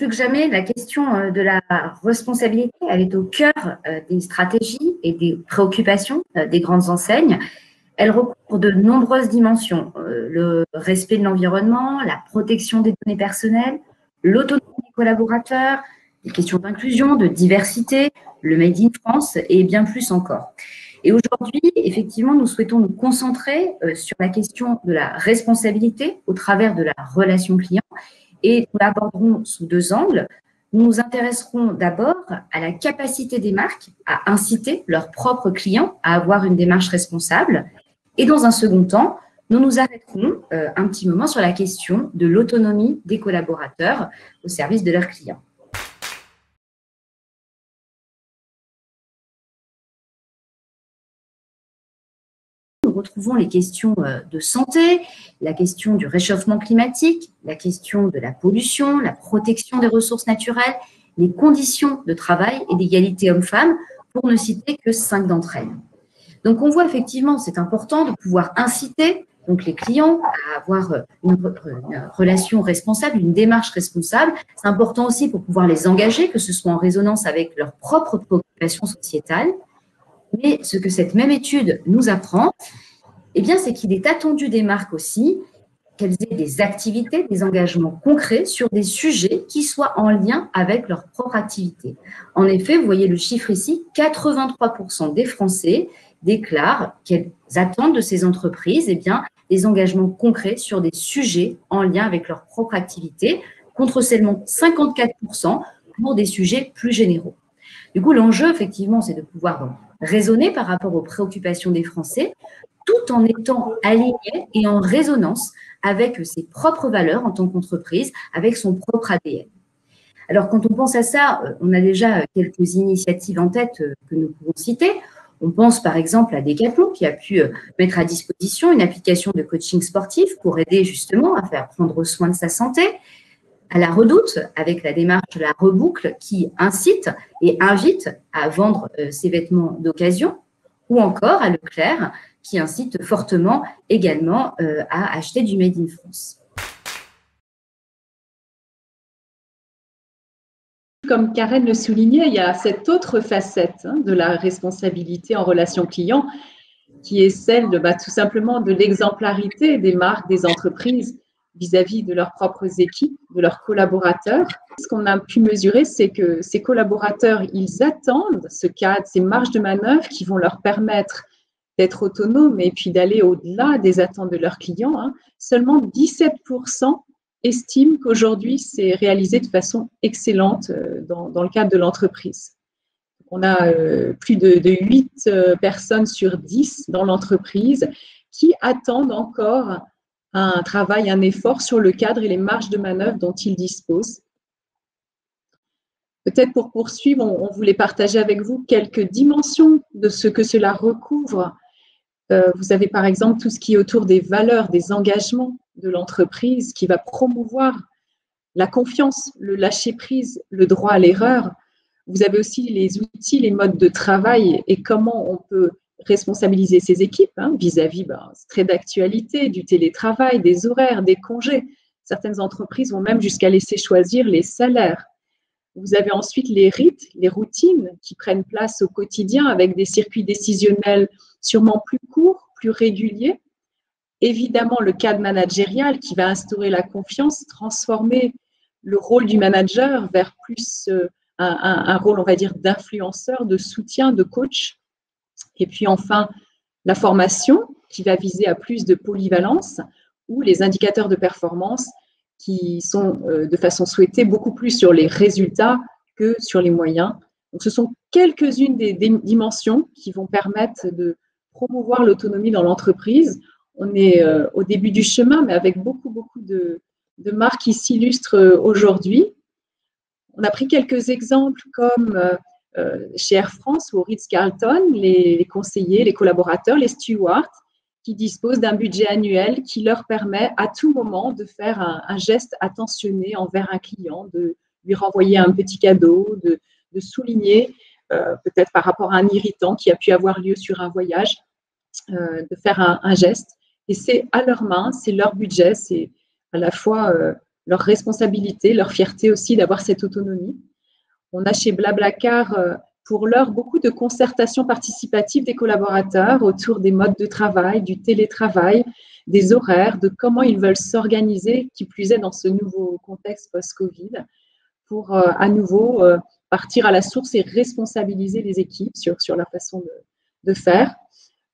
plus que jamais, la question euh, de la responsabilité, elle est au cœur euh, des stratégies et des préoccupations euh, des grandes enseignes. Elle recouvre de nombreuses dimensions. Le respect de l'environnement, la protection des données personnelles, l'autonomie des collaborateurs, les questions d'inclusion, de diversité, le Made in France et bien plus encore. Et aujourd'hui, effectivement, nous souhaitons nous concentrer sur la question de la responsabilité au travers de la relation client et nous l'aborderons sous deux angles. Nous nous intéresserons d'abord à la capacité des marques à inciter leurs propres clients à avoir une démarche responsable. Et dans un second temps, nous nous arrêterons euh, un petit moment sur la question de l'autonomie des collaborateurs au service de leurs clients. Nous retrouvons les questions euh, de santé, la question du réchauffement climatique, la question de la pollution, la protection des ressources naturelles, les conditions de travail et d'égalité hommes-femmes, pour ne citer que cinq d'entre elles. Donc, on voit effectivement, c'est important de pouvoir inciter donc les clients à avoir euh, une, relation responsable, une démarche responsable. C'est important aussi pour pouvoir les engager, que ce soit en résonance avec leurs propres préoccupations sociétales. Mais ce que cette même étude nous apprend, eh bien, c'est qu'il est attendu des marques aussi qu'elles aient des activités, des engagements concrets sur des sujets qui soient en lien avec leur propre activité. En effet, vous voyez le chiffre ici, 83% des Français déclarent qu'elles attendent de ces entreprises eh bien, des engagements concrets sur des sujets en lien avec leur propre activité, contre seulement 54% pour des sujets plus généraux. Du coup, l'enjeu, effectivement, c'est de pouvoir raisonner par rapport aux préoccupations des Français, tout en étant aligné et en résonance avec ses propres valeurs en tant qu'entreprise, avec son propre ADN. Alors, quand on pense à ça, euh, on a déjà quelques initiatives en tête euh, que nous pouvons citer. On pense par exemple à Decathlon qui a pu euh, mettre à disposition une application de coaching sportif pour aider justement à faire prendre soin de sa santé. À la Redoute avec la démarche de la reboucle qui incite et invite à vendre ses vêtements d'occasion. Ou encore à Leclerc qui incite fortement également euh, à acheter du Made in France. Comme Karen le soulignait, il y a cette autre facette hein, de la responsabilité en relation client qui est celle de bah, tout simplement de l'exemplarité des marques, des entreprises vis-à-vis de leurs propres équipes, de leurs collaborateurs. Ce qu'on a pu mesurer, c'est que ces collaborateurs, ils attendent ce cadre, ces marges de manœuvre qui vont leur permettre d'être autonome et puis d'aller au-delà des attentes de leurs clients, hein. seulement 17% estiment qu'aujourd'hui, c'est réalisé de façon excellente euh, dans, le cadre de l'entreprise. On a euh, plus de, 8 euh, personnes sur 10 dans l'entreprise qui attendent encore un travail, un effort sur le cadre et les marges de manœuvre dont ils disposent. Peut-être pour poursuivre, on, voulait partager avec vous quelques dimensions de ce que cela recouvre euh, vous avez par exemple tout ce qui est autour des valeurs, des engagements de l'entreprise qui va promouvoir la confiance, le lâcher-prise, le droit à l'erreur. Vous avez aussi les outils, les modes de travail et comment on peut responsabiliser ses équipes hein, vis-à-vis ben, très d'actualité, du télétravail, des horaires, des congés. Certaines entreprises vont même jusqu'à laisser choisir les salaires. Vous avez ensuite les rites, les routines qui prennent place au quotidien avec des circuits décisionnels sûrement plus courts, plus réguliers. Évidemment, le cadre managérial qui va instaurer la confiance, transformer le rôle du manager vers plus euh, un, rôle, on va dire, d'influenceur, de soutien, de coach. Et puis enfin, la formation qui va viser à plus de polyvalence ou les indicateurs de performance qui sont euh, de façon souhaitée beaucoup plus sur les résultats que sur les moyens. Donc, ce sont quelques-unes des, dimensions qui vont permettre de promouvoir l'autonomie dans l'entreprise. On est euh, au début du chemin, mais avec beaucoup, beaucoup de, marques qui s'illustrent euh, aujourd'hui. On a pris quelques exemples comme chez Air France ou au Ritz-Carlton, les, conseillers, les collaborateurs, les stewards qui disposent d'un budget annuel qui leur permet à tout moment de faire un, geste attentionné envers un client, de lui renvoyer un petit cadeau, de, souligner euh, peut-être par rapport à un irritant qui a pu avoir lieu sur un voyage, euh, de faire un, geste. Et c'est à leur main, c'est leur budget, c'est à la fois euh, leur responsabilité, leur fierté aussi d'avoir cette autonomie. On a chez Blablacar euh, pour l'heure beaucoup de concertation participative des collaborateurs autour des modes de travail, du télétravail, des horaires, de comment ils veulent s'organiser, qui plus est dans ce nouveau contexte post-Covid, pour euh, à nouveau euh, partir à la source et responsabiliser les équipes sur, sur leur façon de, de faire.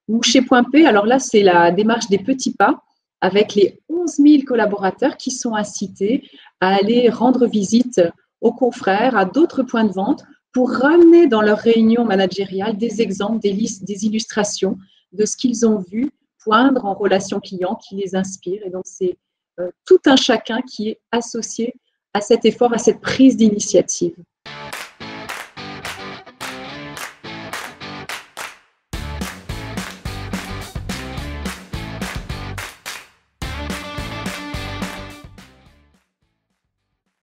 Ou chez Point P, alors là, c'est la démarche des petits pas avec les 11 000 collaborateurs qui sont incités à aller rendre visite aux confrères, à d'autres points de vente pour ramener dans leurs réunions managériales des exemples, des listes, des illustrations de ce qu'ils ont vu poindre en relation client qui les inspire. Et donc, c'est euh, tout un chacun qui est associé à cet effort, à cette prise d'initiative.